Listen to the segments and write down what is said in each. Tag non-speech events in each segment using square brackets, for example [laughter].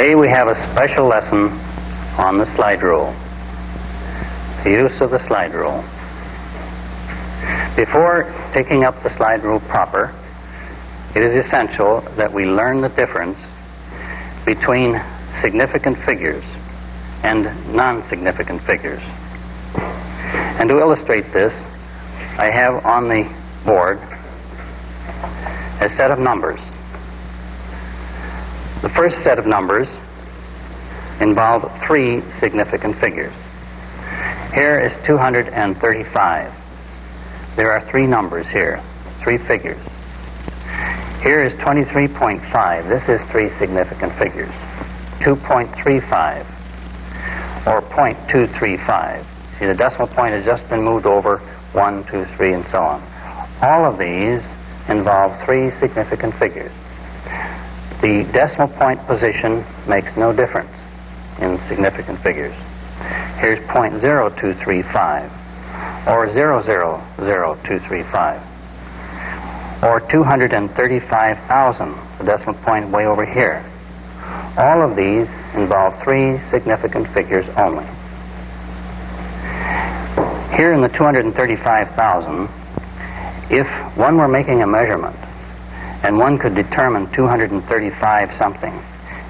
Today we have a special lesson on the slide rule, the use of the slide rule. Before taking up the slide rule proper, it is essential that we learn the difference between significant figures and non-significant figures. And to illustrate this, I have on the board a set of numbers. The first set of numbers involve three significant figures. Here is 235. There are three numbers here, three figures. Here is 23.5. This is three significant figures. 2.35 or 0.235. See, the decimal point has just been moved over 1, 2, 3, and so on. All of these involve three significant figures. The decimal point position makes no difference in significant figures. Here's 0.0235 or 000235 or 235,000, the decimal point way over here. All of these involve three significant figures only. Here in the 235,000, if one were making a measurement and one could determine 235 something,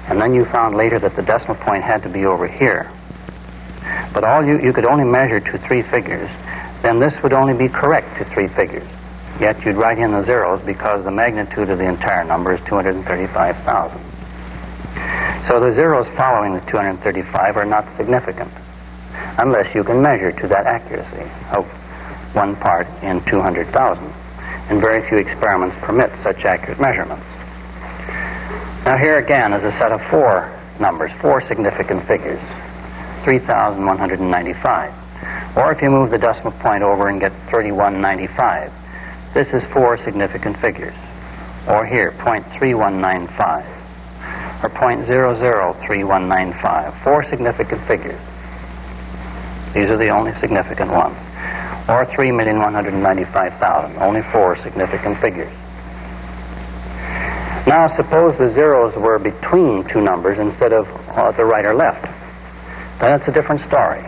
and then you found later that the decimal point had to be over here, but all you, you could only measure to three figures, then this would only be correct to three figures. Yet you'd write in the zeros because the magnitude of the entire number is 235,000. So the zeros following the 235 are not significant unless you can measure to that accuracy of one part in 200,000. And very few experiments permit such accurate measurements. Now here again is a set of four numbers, four significant figures. 3,195. Or if you move the decimal point over and get 3195, this is four significant figures. Or here, 0.3195 or 0.003195. Four significant figures. These are the only significant ones. Or 3,195,000. Only four significant figures. Now suppose the zeros were between two numbers instead of at the right or left. Then it's a different story.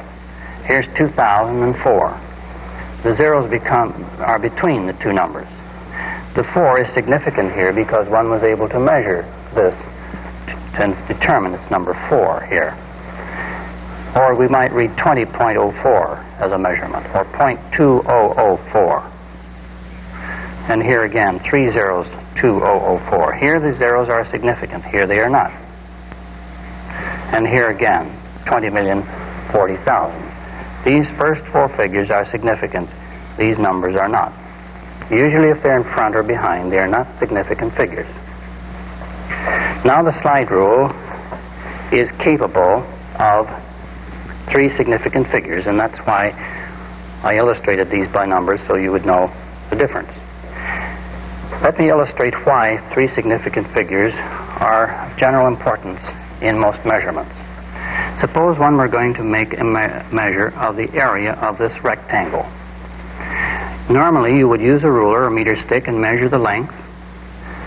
Here's 2004. The zeros become are between the two numbers. The 4 is significant here because one was able to measure this to determine its number 4 here. Or we might read 20.04 as a measurement, or 0.2004. And here again, three zeros, 2004. Here the zeros are significant. Here they are not. And here again, 20,040,000. These first four figures are significant. These numbers are not. Usually, if they're in front or behind, they are not significant figures. Now, the slide rule is capable of three significant figures, and that's why I illustrated these by numbers so you would know the difference. Let me illustrate why three significant figures are of general importance in most measurements. Suppose one were going to make a me- measure of the area of this rectangle. Normally, you would use a ruler or meter stick and measure the length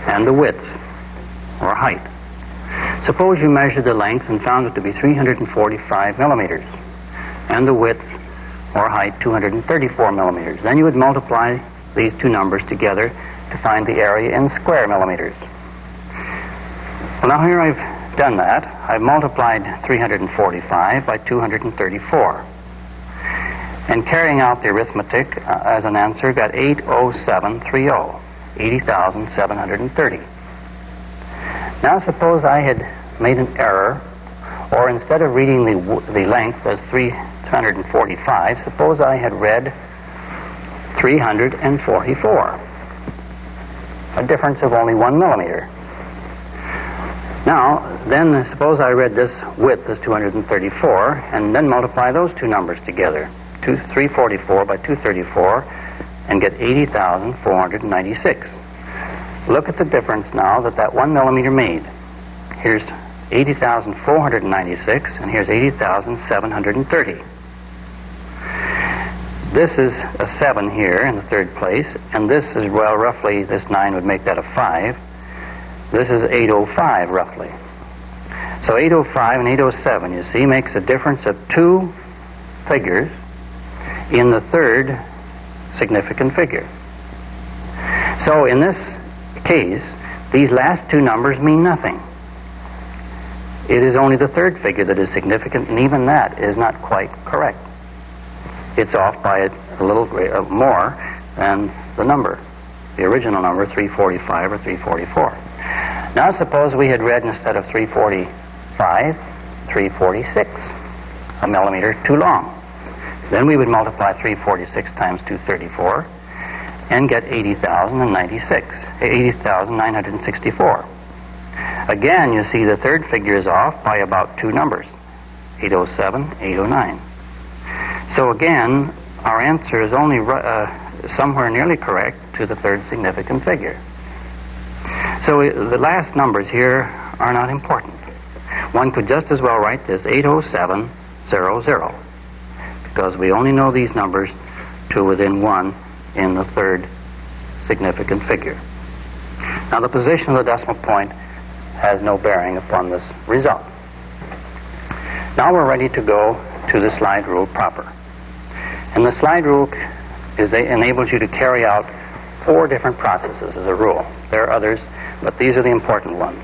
and the width or height. Suppose you measured the length and found it to be 345 millimeters and the width or height 234 millimeters. Then you would multiply these two numbers together to find the area in square millimeters. Well, now here I've done that. I've multiplied 345 by 234. And carrying out the arithmetic uh, as an answer, got 80730, 80,730. Now suppose I had made an error, or instead of reading the, the length as 345, suppose I had read 344, a difference of only one millimeter. Now, then suppose I read this width as 234, and then multiply those two numbers together, two, 344 by 234, and get 80,496. Look at the difference now that that one millimeter made. Here's 80,496, and here's 80,730. This is a 7 here in the third place, and this is, well, roughly, this 9 would make that a 5. This is 805, roughly. So 805 and 807, you see, makes a difference of two figures in the third significant figure. So in this case, these last two numbers mean nothing. It is only the third figure that is significant, and even that is not quite correct. It's off by a, little uh, more than the number, the original number, 345 or 344. Now suppose we had read instead of 345, 346, a millimeter too long. Then we would multiply 346 times 234 and get 80,096, 80,964. Again, you see the third figure is off by about two numbers, 807, 809. So again, our answer is only uh, somewhere nearly correct to the third significant figure. So the last numbers here are not important. One could just as well write this 80700 because we only know these numbers to within one in the third significant figure. Now, the position of the decimal point has no bearing upon this result. Now we're ready to go to the slide rule proper. And the slide rule is enables you to carry out four different processes as a rule. There are others, but these are the important ones.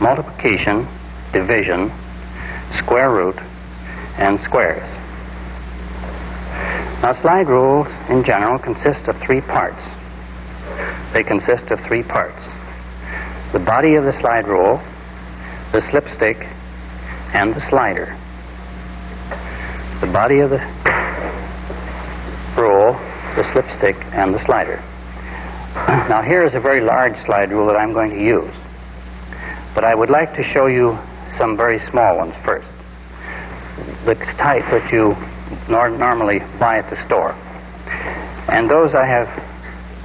Multiplication, division, square root, and squares. Now, slide rules in general consist of three parts. They consist of three parts the body of the slide rule, the slipstick, and the slider. The body of the rule, the slipstick, and the slider. [clears throat] Now, here is a very large slide rule that I'm going to use. But I would like to show you some very small ones first. The type that you nor- normally buy at the store. And those I have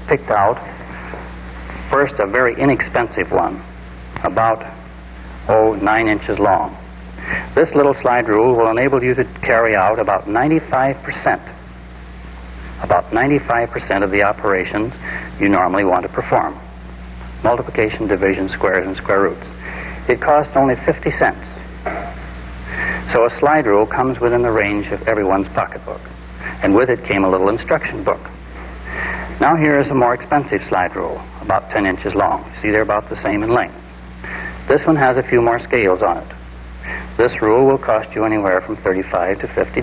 picked out. First, a very inexpensive one, about, oh, nine inches long. This little slide rule will enable you to carry out about 95%, about 95% of the operations you normally want to perform. Multiplication, division, squares, and square roots. It costs only 50 cents. So a slide rule comes within the range of everyone's pocketbook. And with it came a little instruction book. Now here is a more expensive slide rule, about 10 inches long. See, they're about the same in length. This one has a few more scales on it. This rule will cost you anywhere from 35 to $50.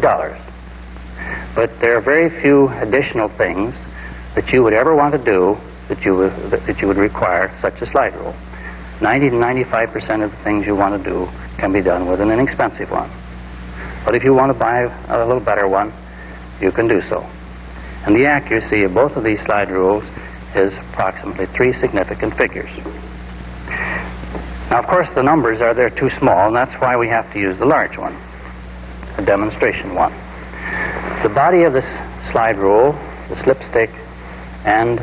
But there are very few additional things that you would ever want to do that you would, that you would require such a slide rule. 90 to 95 percent of the things you want to do can be done with an inexpensive one. But if you want to buy a little better one, you can do so. And the accuracy of both of these slide rules is approximately three significant figures. Now, of course, the numbers are there too small, and that's why we have to use the large one, a demonstration one. The body of this slide rule, the slipstick, and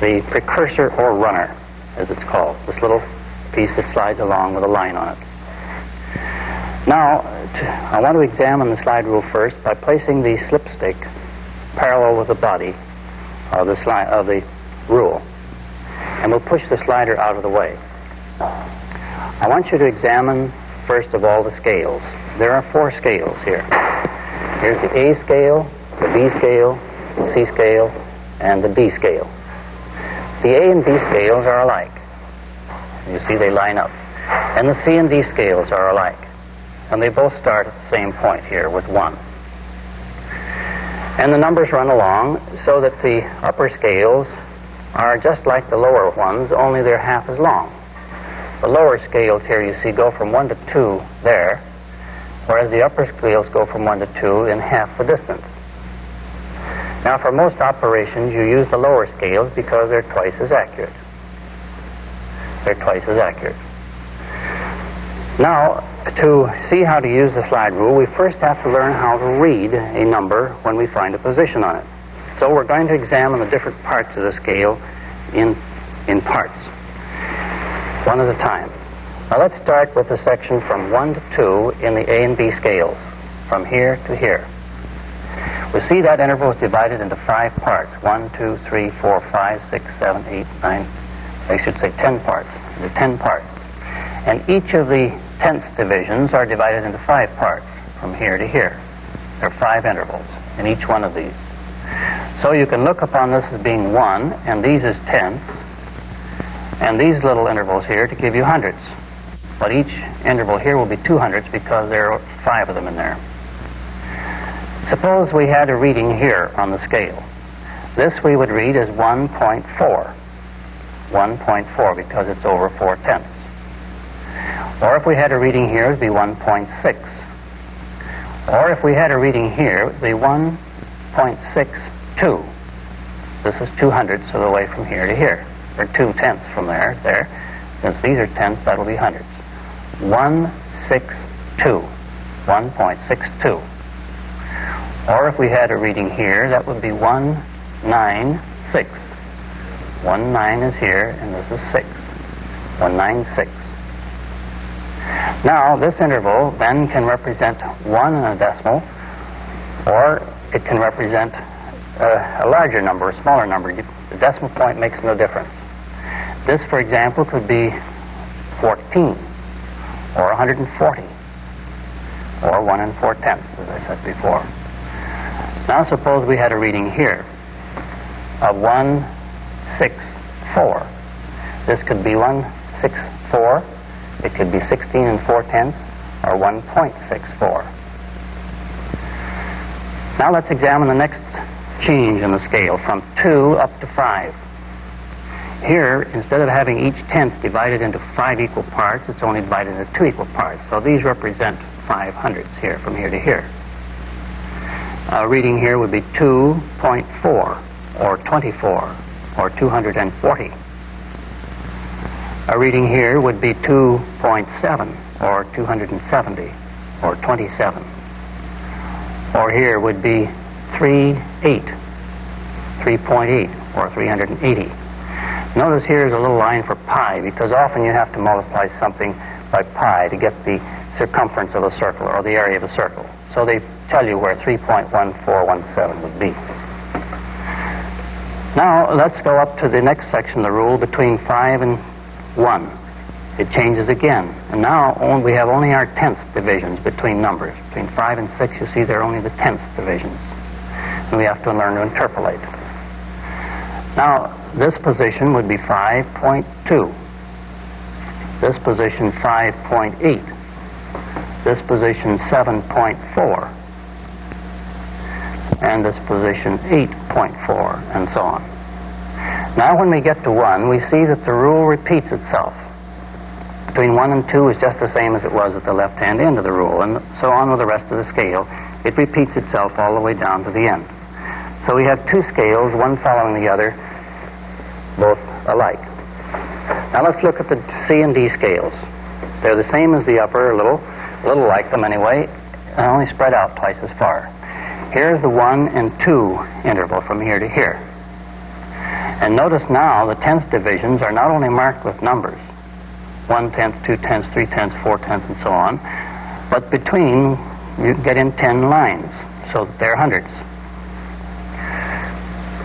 the precursor or runner, as it's called, this little piece that slides along with a line on it. Now, I want to examine the slide rule first by placing the slipstick parallel with the body of the, slide, of the rule. And we'll push the slider out of the way. I want you to examine, first of all, the scales. There are four scales here. Here's the A scale, the B scale, the C scale, and the D scale. The A and B scales are alike. You see they line up. And the C and D scales are alike. And they both start at the same point here with 1. And the numbers run along so that the upper scales are just like the lower ones, only they're half as long. The lower scales here, you see, go from 1 to 2 there, whereas the upper scales go from 1 to 2 in half the distance. Now, for most operations, you use the lower scales because they're twice as accurate. They're twice as accurate. Now, to see how to use the slide rule, we first have to learn how to read a number when we find a position on it. So we're going to examine the different parts of the scale in, in parts, one at a time. Now let's start with the section from 1 to 2 in the A and B scales, from here to here. We see that interval is divided into five parts. 1, 2, 3, 4, 5, 6, 7, 8, 9, I should say 10 parts, into 10 parts. And each of the tenths divisions are divided into five parts from here to here. There are five intervals in each one of these. So you can look upon this as being one, and these as tenths, and these little intervals here to give you hundredths. But each interval here will be two hundreds because there are five of them in there. Suppose we had a reading here on the scale. This we would read as 1.4. 1.4 because it's over 4 tenths. Or if we had a reading here, it would be 1.6. Or if we had a reading here, it would be 1.62. This is 2 hundredths of the way from here to here. Or 2 tenths from there, there. Since these are tenths, that will be hundredths. 162. 1.62. Or if we had a reading here, that would be 196. 1 9 is here, and this is 6. 196. Now, this interval then can represent 1 and a decimal, or it can represent a, a larger number, a smaller number. The decimal point makes no difference. This, for example, could be 14, or 140, or 1 and 4 tenths, as I said before. Now, suppose we had a reading here of 164. This could be 164 it could be 16 and 4 tenths or 1.64. Now let's examine the next change in the scale from 2 up to 5. Here, instead of having each tenth divided into five equal parts, it's only divided into two equal parts. So these represent five hundredths here, from here to here. A reading here would be 2.4, or 24, or 240. A reading here would be 2.7 or 270 or 27. Or here would be 3.8, 3.8 or 380. Notice here is a little line for pi because often you have to multiply something by pi to get the circumference of a circle or the area of a circle. So they tell you where 3.1417 would be. Now let's go up to the next section of the rule between 5 and 1. It changes again. And now we have only our tenth divisions between numbers. Between 5 and 6, you see, there are only the tenth divisions. And we have to learn to interpolate. Now, this position would be 5.2. This position 5.8. This position 7.4. And this position 8.4, and so on. Now, when we get to 1, we see that the rule repeats itself. Between 1 and 2 is just the same as it was at the left-hand end of the rule, and so on with the rest of the scale. It repeats itself all the way down to the end. So we have two scales, one following the other, both alike. Now let's look at the C and D scales. They're the same as the upper, a little, a little like them anyway, and only spread out twice as far. Here's the 1 and 2 interval from here to here. And notice now the tenth divisions are not only marked with numbers, one tenth, two tenths, three tenths, four tenths, and so on, but between you get in ten lines, so that they're hundredths.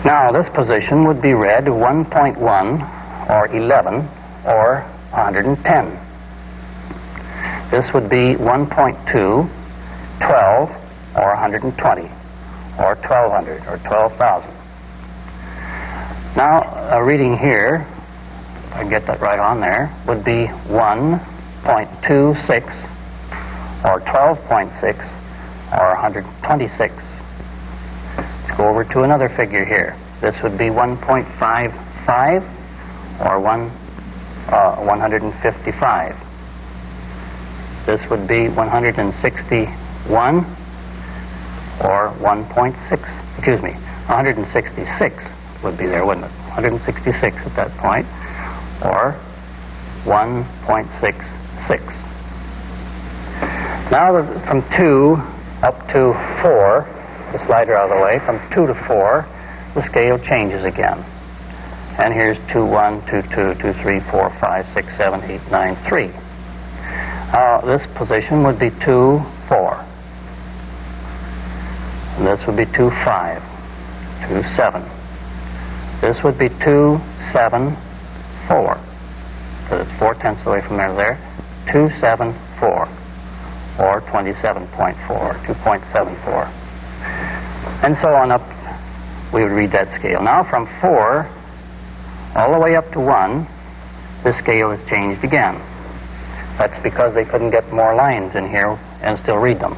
Now this position would be read 1.1 or 11 or 110. This would be 1.2, 12 or 120 or 1200 or 12,000. Now, a reading here, if I get that right on there, would be 1.26 or 12.6 or 126. Let's go over to another figure here. This would be 1.55 or 1, uh, 155. This would be 161 or 1.6, excuse me, 166 would be there, wouldn't it? 166 at that point, or 1.66. Now from 2 up to 4, the slider out of the way, from 2 to 4, the scale changes again. And here's 2, 1, 2, 2, 2, 3, 4, 5, 6, 7, 8, 9, 3. Uh, this position would be 2, 4. And this would be 2, 5, 2, 7. This would be 2, 7, 4. Because it's 4 tenths away from there there. 2, 7, or 27.4, 2.74. And so on up, we would read that scale. Now from 4 all the way up to 1, the scale is changed again. That's because they couldn't get more lines in here and still read them.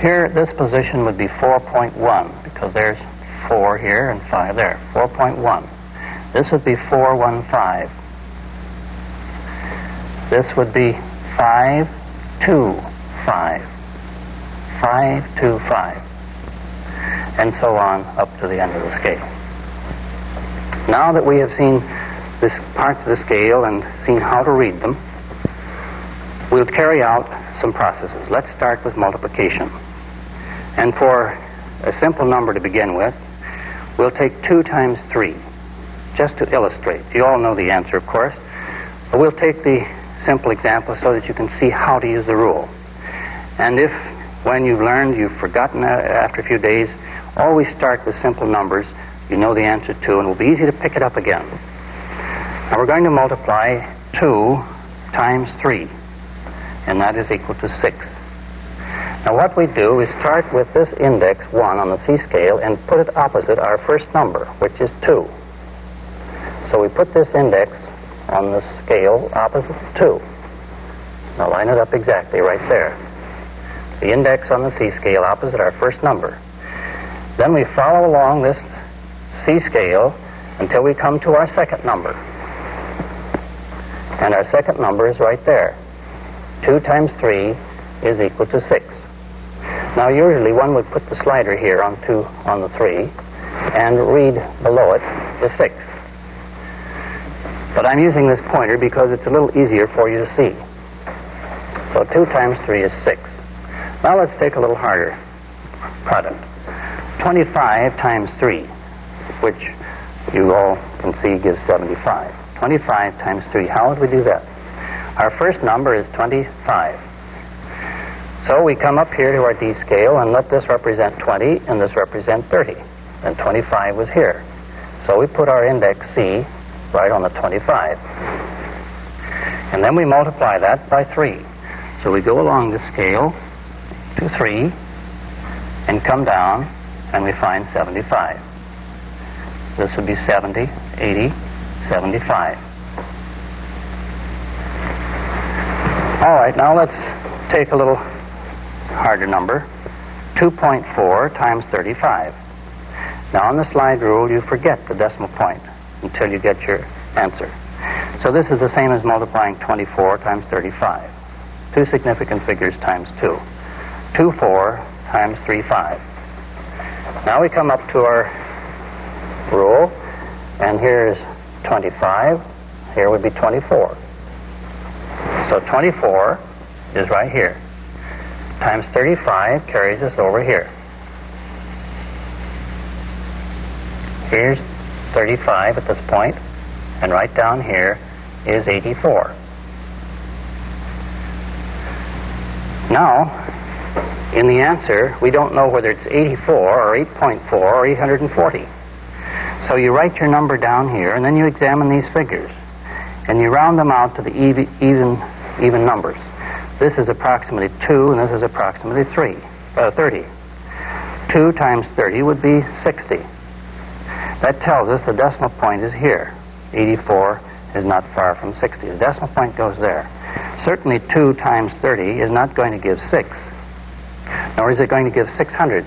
Here, this position would be 4.1 because there's 4 here and 5 there. 4.1. This would be 415. This would be 525. 525. And so on up to the end of the scale. Now that we have seen this parts of the scale and seen how to read them, we'll carry out some processes. Let's start with multiplication. And for a simple number to begin with, we'll take 2 times 3, just to illustrate. You all know the answer, of course. But we'll take the simple example so that you can see how to use the rule. And if, when you've learned, you've forgotten uh, after a few days, always start with simple numbers you know the answer to, and it will be easy to pick it up again. Now we're going to multiply 2 times 3, and that is equal to 6. Now what we do is start with this index 1 on the C scale and put it opposite our first number, which is 2. So we put this index on the scale opposite 2. Now line it up exactly right there. The index on the C scale opposite our first number. Then we follow along this C scale until we come to our second number. And our second number is right there. 2 times 3 is equal to 6. Now, usually one would put the slider here on, two, on the 3 and read below it the 6. But I'm using this pointer because it's a little easier for you to see. So 2 times 3 is 6. Now let's take a little harder product. 25 times 3, which you all can see gives 75. 25 times 3. How would we do that? Our first number is 25. So we come up here to our D scale and let this represent 20 and this represent 30. And 25 was here. So we put our index C right on the 25. And then we multiply that by 3. So we go along the scale to 3 and come down and we find 75. This would be 70, 80, 75. All right, now let's take a little harder number, 2.4 times 35. Now, on the slide rule, you forget the decimal point until you get your answer. So this is the same as multiplying 24 times 35. Two significant figures times 2. 2, 4 times 3, 5. Now we come up to our rule, and here's 25. Here would be 24. So 24 is right here times 35 carries us over here. Here's 35 at this point, and right down here is 84. Now, in the answer, we don't know whether it's 84 or 8.4 or 840. So you write your number down here, and then you examine these figures, and you round them out to the even, even, numbers. This is approximately 2, and this is approximately 3, uh, 30. 2 times 30 would be 60. That tells us the decimal point is here. 84 is not far from 60. The decimal point goes there. Certainly 2 times 30 is not going to give 6, nor is it going to give 600.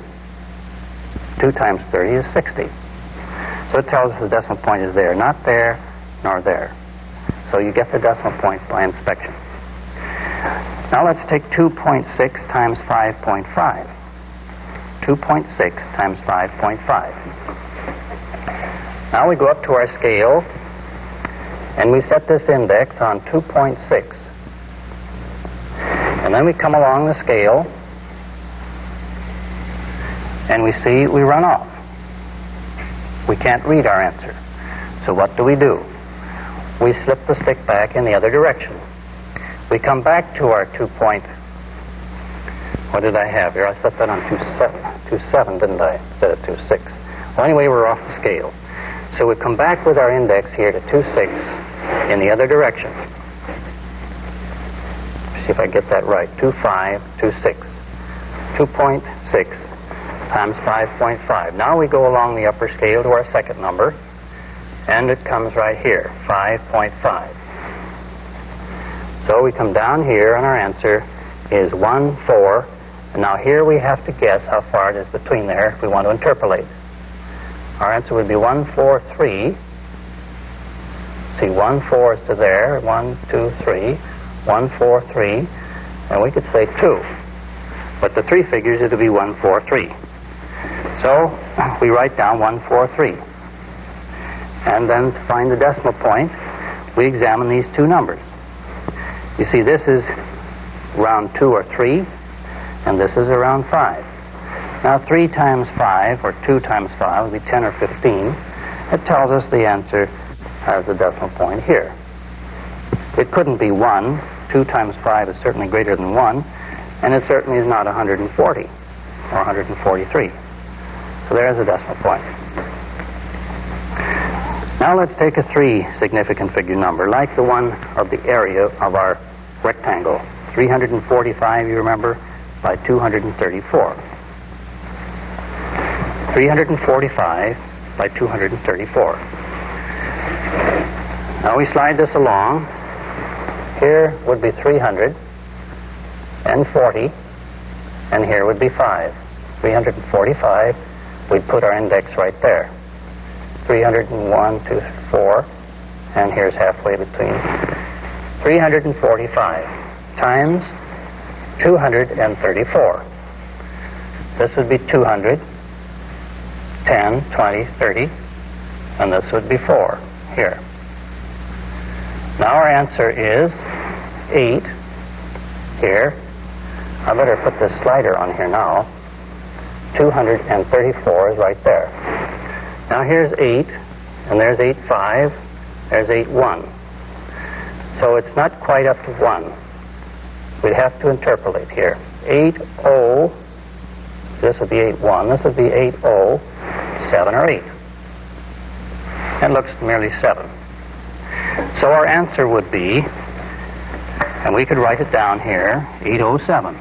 2 times 30 is 60. So it tells us the decimal point is there, not there, nor there. So you get the decimal point by inspection. Now let's take 2.6 times 5.5. 2.6 times 5.5. Now we go up to our scale and we set this index on 2.6. And then we come along the scale and we see we run off. We can't read our answer. So what do we do? We slip the stick back in the other direction. We come back to our two point. What did I have here? I set that on 2.7, 2.7, didn't I, instead of 2.6. Well, anyway, we're off the scale. So we come back with our index here to 2.6 in the other direction. see if I get that right. 2526. 2.6 times 5.5. Now we go along the upper scale to our second number, and it comes right here, 5.5. So we come down here, and our answer is 1, 4. And now here we have to guess how far it is between there if we want to interpolate. Our answer would be 1, 4, 3. See, 1, 4 is to there, 1, 2, 3, 1, 4, 3, and we could say 2. But the three figures, it would be 1, 4, 3. So we write down 143. And then to find the decimal point, we examine these two numbers. You see, this is around 2 or 3, and this is around 5. Now, 3 times 5, or 2 times 5, would be 10 or 15. It tells us the answer has the decimal point here. It couldn't be 1. 2 times 5 is certainly greater than 1, and it certainly is not 140 or 143. So there's a decimal point. Now let's take a three significant figure number, like the one of the area of our rectangle. 345, you remember, by 234. 345 by 234. Now we slide this along. Here would be 300 and 40, and here would be 5. 345 we'd put our index right there. 301 to 4, and here's halfway between. 345 times 234. This would be 200, 10, 20, 30, and this would be 4 here. Now our answer is 8 here. I better put this slider on here now. 234 is right there. Now here's 8, and there's 8, 5, there's 8, 1. So it's not quite up to 1. We'd have to interpolate here. 8, 0, this would be 8, 1, this would be 8, 0, 7 or 8. It looks merely 7. So our answer would be, and we could write it down here, 807.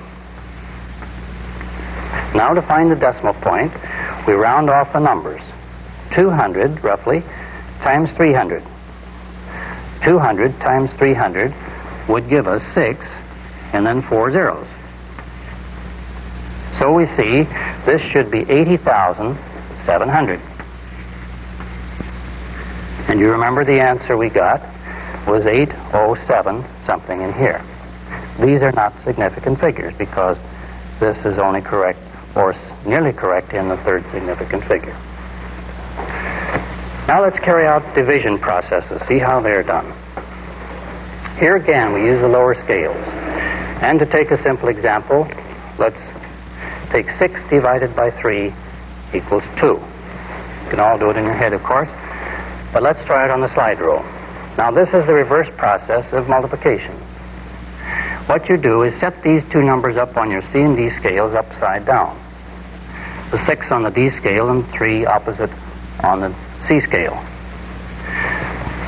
Now to find the decimal point, we round off the numbers. 200, roughly, times 300. 200 times 300 would give us 6, and then four zeros. So we see this should be 80,700. And you remember the answer we got was 807 something in here. These are not significant figures because this is only correct or nearly correct in the third significant figure. Now let's carry out division processes, see how they're done. Here again, we use the lower scales. And to take a simple example, let's take 6 divided by 3 equals 2. You can all do it in your head, of course. But let's try it on the slide rule. Now, this is the reverse process of multiplication. What you do is set these two numbers up on your C and D scales upside down. The 6 on the D scale and 3 opposite on the C scale.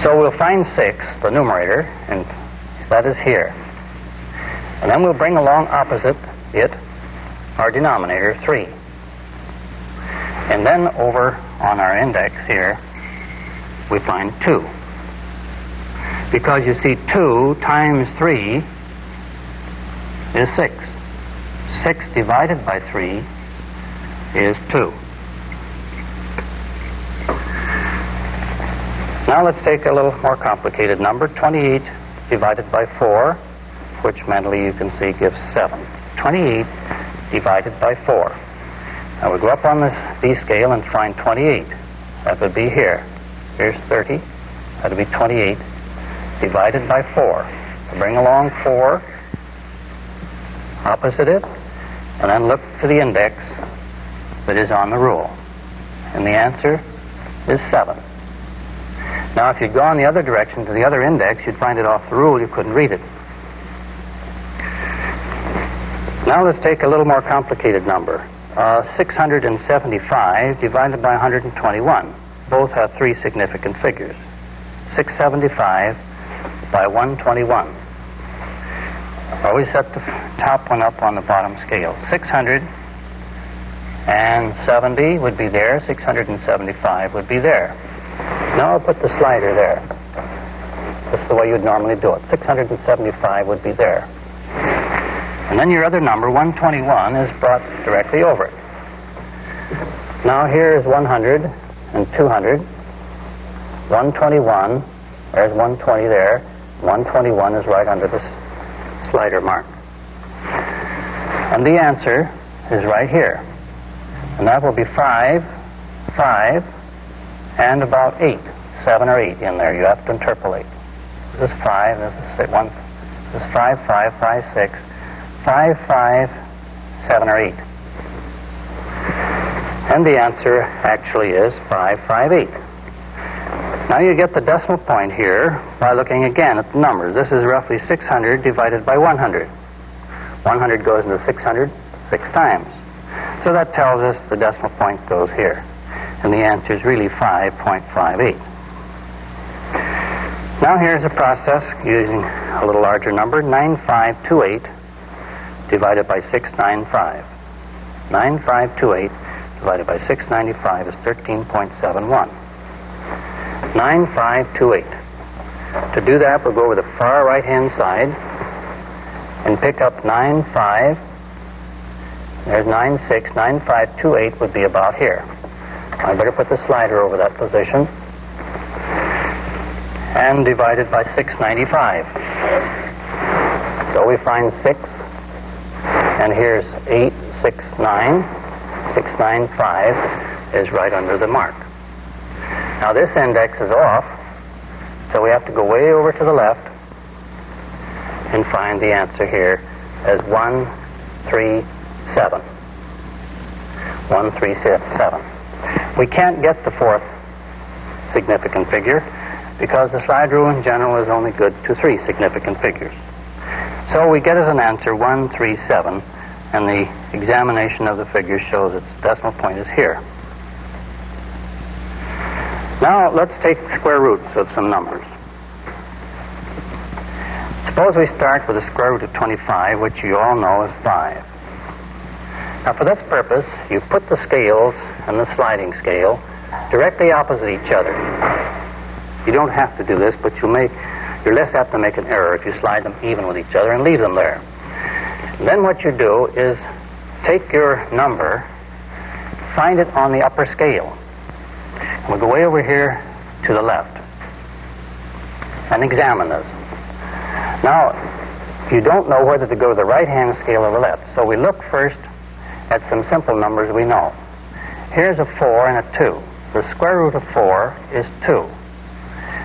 So we'll find 6, the numerator, and that is here. And then we'll bring along opposite it our denominator, 3. And then over on our index here, we find 2. Because you see, 2 times 3 is 6. 6 divided by 3 is 2. Now let's take a little more complicated number. 28 divided by 4, which mentally you can see gives 7. 28 divided by 4. Now we go up on this D scale and find 28. That would be here. Here's 30. That would be 28 divided by 4. bring along 4 opposite it, and then look for the index that is on the rule. And the answer is 7. Now, if you'd gone the other direction to the other index, you'd find it off the rule. You couldn't read it. Now let's take a little more complicated number. Uh, 675 divided by 121. Both have three significant figures. 675 by 121. Always set the top one up on the bottom scale. 670 would be there. 675 would be there. Now I'll put the slider there. This is the way you'd normally do it. 675 would be there. And then your other number, 121, is brought directly over it. Now here is 100 and 200. 121, there's 120 there. 121 is right under this slider mark. And the answer is right here. And that will be 5, 5, and about 8, 7 or 8 in there. You have to interpolate. This is 5, this is six, 1, this is 5, 5, 5, 6, 5, 5, 7 or 8. And the answer actually is 558. Now you get the decimal point here by looking again at the numbers. This is roughly 600 divided by 100. 100 goes into 600 six times. So that tells us the decimal point goes here. And the answer is really 5.58. Now here's a process using a little larger number, 9528 divided by 695. 9528 divided by 695 is 13.71. 9528. To do that, we'll go over the far right-hand side and pick up 95. There's 96. 9528 would be about here. I better put the slider over that position. And divided by 695. So we find 6. And here's 869. 695 is right under the mark. Now this index is off, so we have to go way over to the left and find the answer here as 137. 137. We can't get the fourth significant figure because the slide rule in general is only good to three significant figures. So we get as an answer 137 and the examination of the figure shows its decimal point is here. Now let's take square roots of some numbers. Suppose we start with the square root of 25, which you all know is 5. Now for this purpose, you put the scales and the sliding scale directly opposite each other. You don't have to do this, but you may, you're less apt to make an error if you slide them even with each other and leave them there. Then what you do is take your number, find it on the upper scale. We'll go way over here to the left and examine this. Now, you don't know whether to go to the right-hand scale or the left, so we look first at some simple numbers we know. Here's a 4 and a 2. The square root of 4 is 2.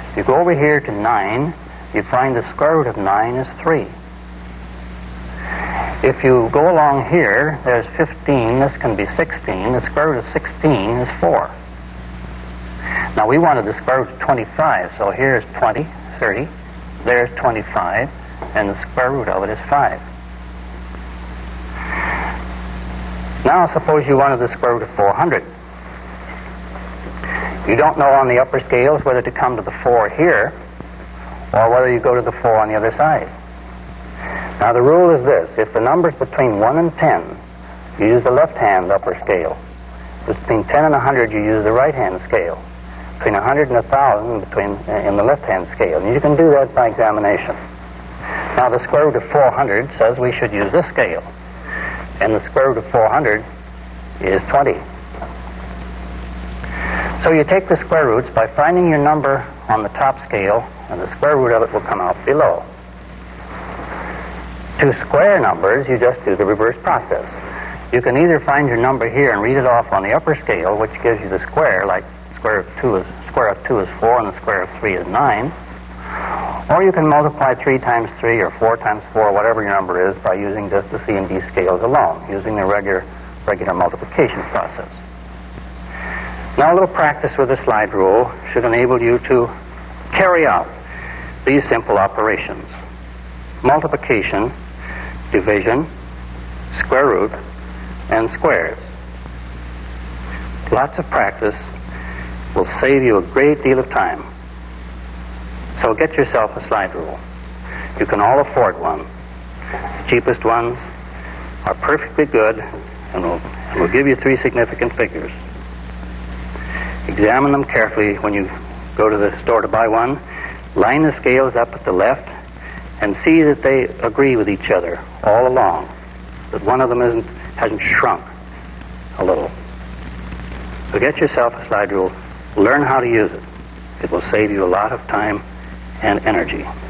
If You go over here to 9, you find the square root of 9 is 3. If you go along here, there's 15, this can be 16. The square root of 16 is 4. Now we wanted the square root of 25, so here's 20, 30, there's 25, and the square root of it is 5. Now suppose you wanted the square root of 400. You don't know on the upper scales whether to come to the 4 here or whether you go to the 4 on the other side. Now the rule is this. If the number is between 1 and 10, you use the left-hand upper scale. If it's between 10 and 100, you use the right-hand scale. Between 100 and 1,000, between uh, in the left-hand scale. And you can do that by examination. Now the square root of 400 says we should use this scale. And the square root of 400 is 20. So you take the square roots by finding your number on the top scale, and the square root of it will come out below. To square numbers, you just do the reverse process. You can either find your number here and read it off on the upper scale, which gives you the square, like square of two is square of two is four and the square of three is nine. Or you can multiply three times three or four times four, whatever your number is, by using just the C and D scales alone, using the regular regular multiplication process. Now a little practice with the slide rule should enable you to carry out these simple operations. Multiplication division, square root, and squares. Lots of practice will save you a great deal of time. So get yourself a slide rule. You can all afford one. The cheapest ones, are perfectly good and will, will give you three significant figures. Examine them carefully when you go to the store to buy one. Line the scales up at the left and see that they agree with each other all along, that one of them isn't, hasn't shrunk a little. So get yourself a slide rule, learn how to use it. It will save you a lot of time and energy.